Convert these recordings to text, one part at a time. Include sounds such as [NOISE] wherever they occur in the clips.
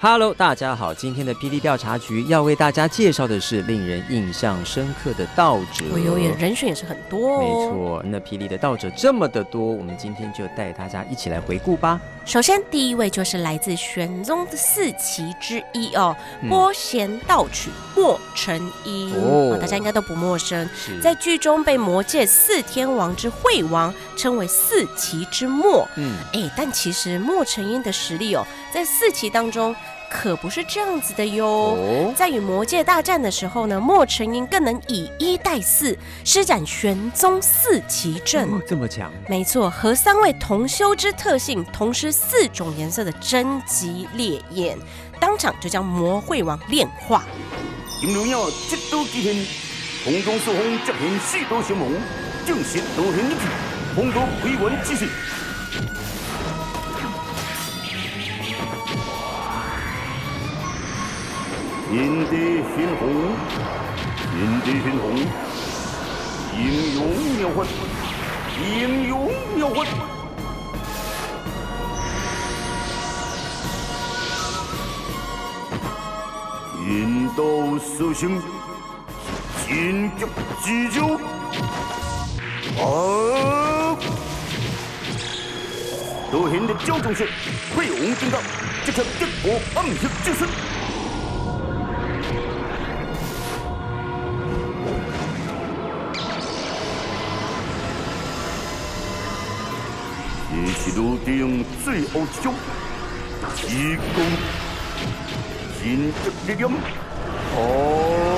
Hello，大家好，今天的霹雳调查局要为大家介绍的是令人印象深刻的道者。我有眼人选也是很多哦。没错，那霹雳的道者这么的多，我们今天就带大家一起来回顾吧。首先，第一位就是来自玄宗的四奇之一哦，嗯拨弦道曲莫成音哦哦，大家应该都不陌生。是在剧中被魔界四天王之惠王称为四奇之末，嗯，哎，但其实莫成英的实力哦，在四奇当中可不是这样子的哟。哦，在与魔界大战的时候呢，莫成英更能以一代四，施展玄宗四奇阵。哦这么强，没错，和三位同修之特性同施四种颜色的真极烈焰，当场就将魔会王炼化。金牛鸟即刀击现，空中四风接现四刀相亡，正式道现一气，风刀开元之势。天地玄红，天地玄红，英勇妙法，阴阳妙法。引刀射星，进击之招。啊！道现的招中式，飞鸿进甲，即刻击破暗黑之术。注定最后一招，一攻。进击力量，哦！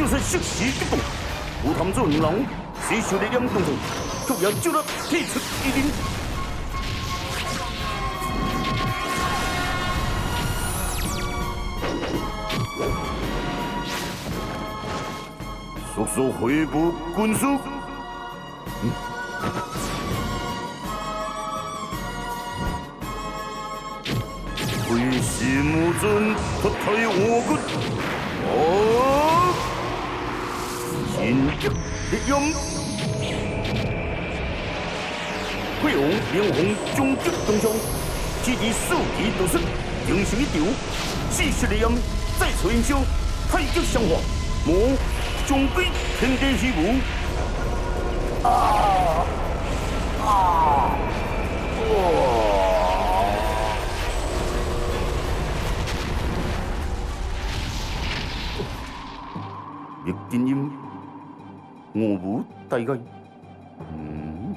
就是适时激动，无贪做人，谁受力量动作，却也就得踢出一灵。速速回复军书。为心无尊，脱胎我骨。哦，进击力量，飞鸿连红终极动向，此地数奇独失，形成一场四式力量再次燃烧，太极相化，魔终归天地虚无。啊啊！哇！逆天音，我不大概。嗯，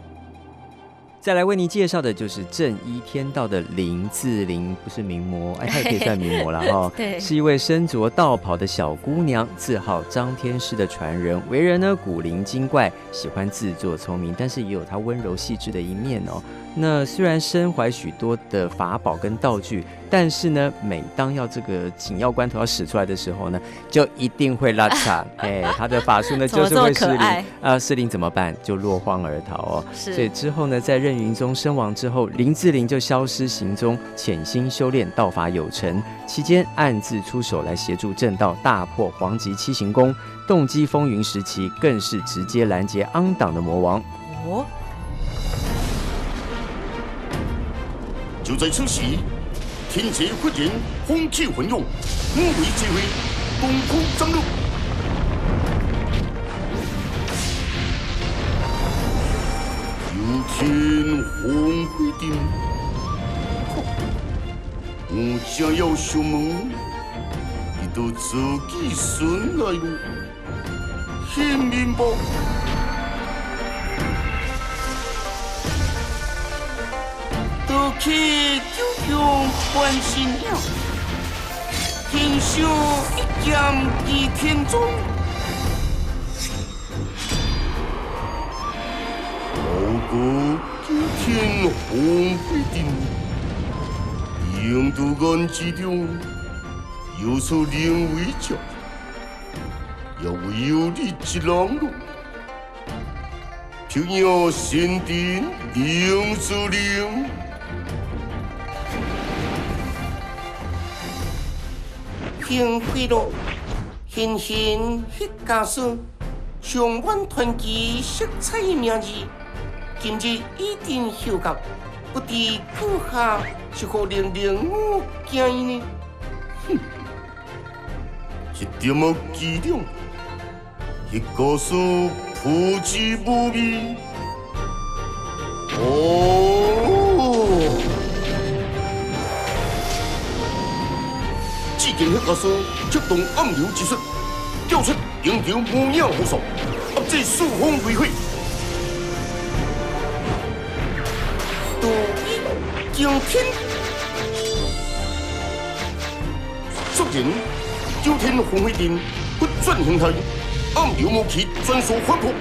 再来为您介绍的就是正一天道的林志玲，不是名模，哎，她也可以算名模了 [LAUGHS] 哈。对是一位身着道袍的小姑娘，自号张天师的传人，为人呢古灵精怪，喜欢自作聪明，但是也有她温柔细致的一面哦。那虽然身怀许多的法宝跟道具，但是呢，每当要这个紧要关头要使出来的时候呢，就一定会拉差。[LAUGHS] 哎，他的法术呢就是会失灵啊，失灵怎么办？就落荒而逃哦。是所以之后呢，在任云宗身亡之后，林志玲就消失行踪，潜心修炼道法有成，期间暗自出手来协助正道大破黄极七行宫，动机风云时期更是直接拦截昂党的魔王。哦，就在此时，天界忽然风起云涌，五位机会，功夫张路。有天风会定，我想要上门，你都自己顺来路，很明白。都去九九关心了，天人生一剑倚天中，高歌惊天红飞顶，引渡岸之中，有所灵为家，也唯有你一人路。平遥神殿灵之灵。幸会乐，欣欣迄家书，上万传奇色彩名字，今日一定休假，不知阁下是何令令我惊呢？哼，一点仔伎俩，迄家书朴质无味，哦。只见迄家书出动暗流之术，叫出营条无影无数，压制四方为火。独一惊天，突然九天红飞阵不转形态，暗流魔气全数反扑。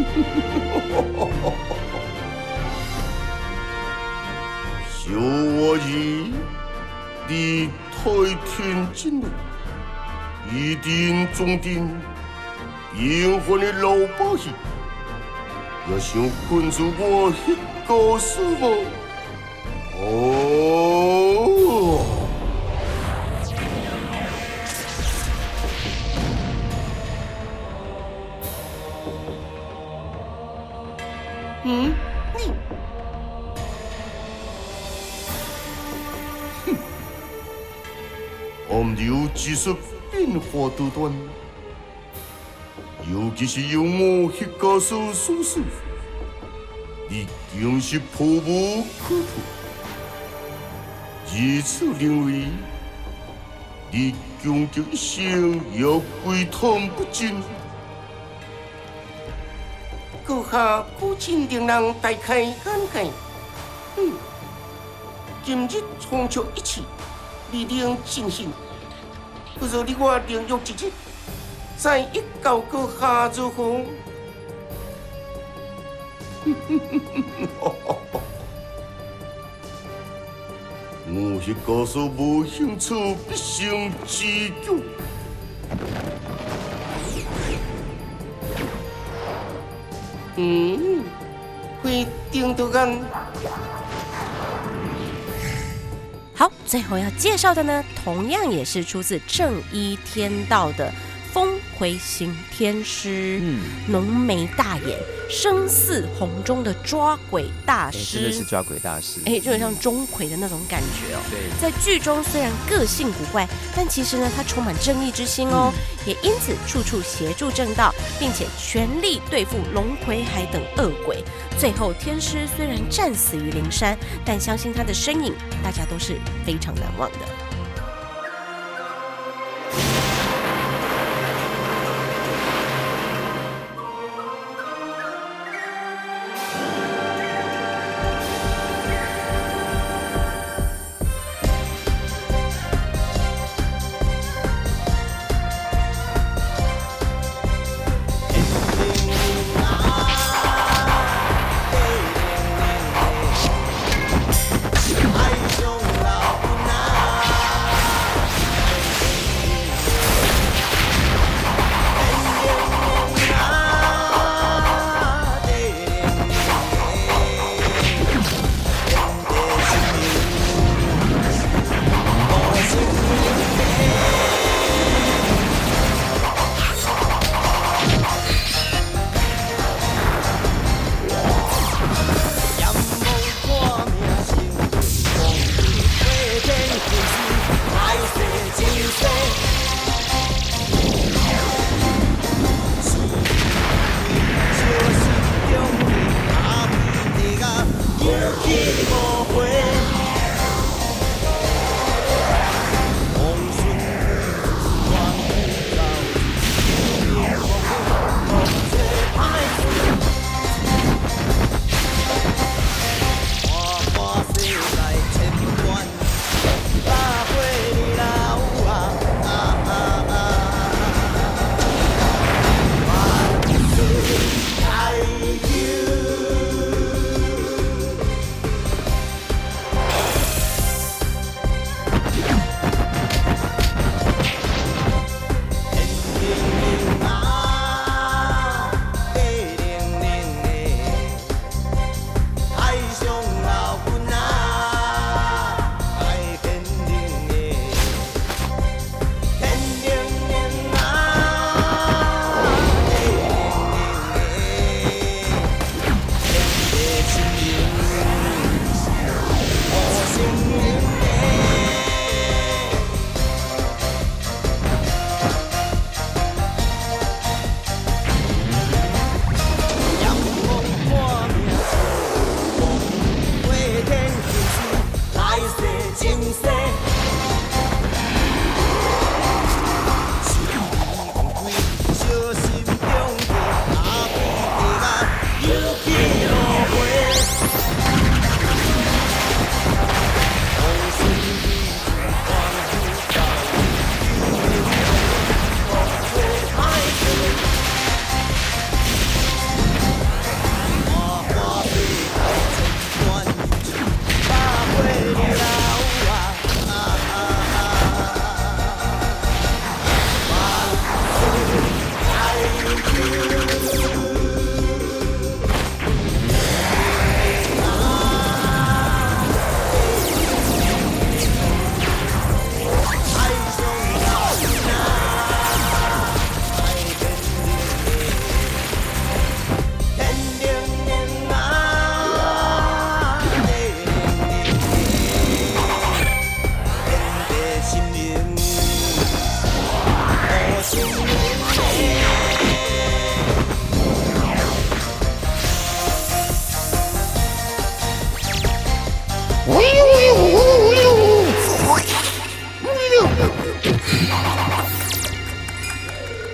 [LAUGHS] 小我以，你太天真了，一定中定，灵魂的老百姓，也想困住我一个师傅？哦，流之术变化多端，尤其是用我迄家书所示，你竟是破无可破。如此认为，你终究一生要归堂不尽。阁下苦心令人大开眼界，嗯，今日冲出一切。力量尽兴，不如你我灵肉一日，再一告阁下如何？我是告诉无兴趣，必胜之久。嗯，会定得干。最后要介绍的呢，同样也是出自正一天道的风回行天师，嗯，浓眉大眼，声似洪钟的抓鬼大师，真的是抓鬼大师，哎，就很像钟馗的那种感觉哦。对在剧中虽然个性古怪，但其实呢，他充满正义之心哦，也因此处处协助正道，并且全力对付龙葵海等恶鬼。最后，天师虽然战死于灵山，但相信他的身影，大家都是非常难忘的。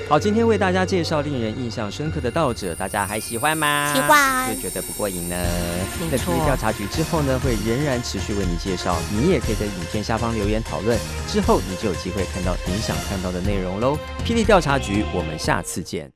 好，今天为大家介绍令人印象深刻的道者，大家还喜欢吗？喜欢。就觉得不过瘾呢。在霹雳调查局之后呢，会仍然持续为你介绍，你也可以在影片下方留言讨论，之后你就有机会看到你想看到的内容喽。霹雳调查局，我们下次见。